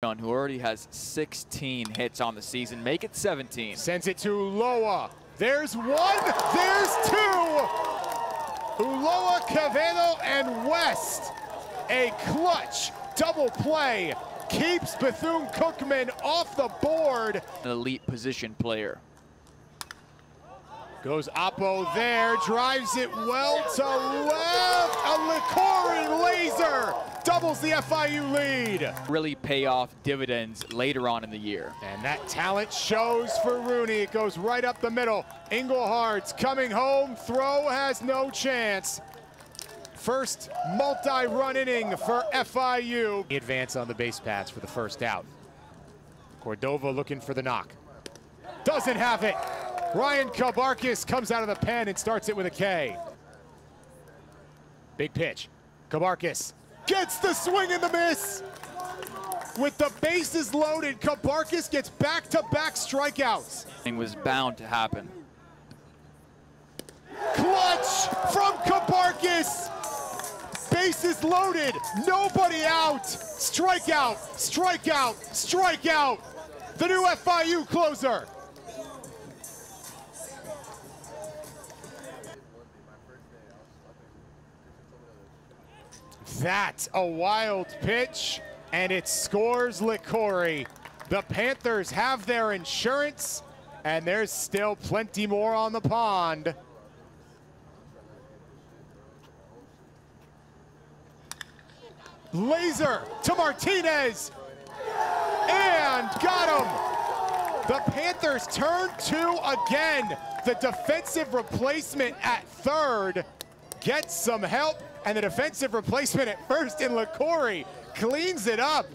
who already has 16 hits on the season, make it 17. Sends it to Loa. There's one, there's two. Uloa, Caveno, and West. A clutch double play keeps Bethune-Cookman off the board. An elite position player. Goes Oppo there, drives it well to left. A Licori laser doubles the FIU lead. Really pay off dividends later on in the year. And that talent shows for Rooney. It goes right up the middle. Inglehart's coming home. Throw has no chance. First multi-run inning for FIU. Advance on the base paths for the first out. Cordova looking for the knock. Doesn't have it. Ryan Kabarkis comes out of the pen and starts it with a K. Big pitch. Kabarkis gets the swing and the miss. With the bases loaded, Kabarkis gets back-to-back strikeouts. It was bound to happen. Clutch from Kabarkis. Bases loaded, nobody out. Strikeout, strikeout, strikeout. The new FIU closer. That's a wild pitch, and it scores Licori. The Panthers have their insurance, and there's still plenty more on the pond. Laser to Martinez, and got him. The Panthers turn two again. The defensive replacement at third gets some help and the defensive replacement at first in Licori cleans it up.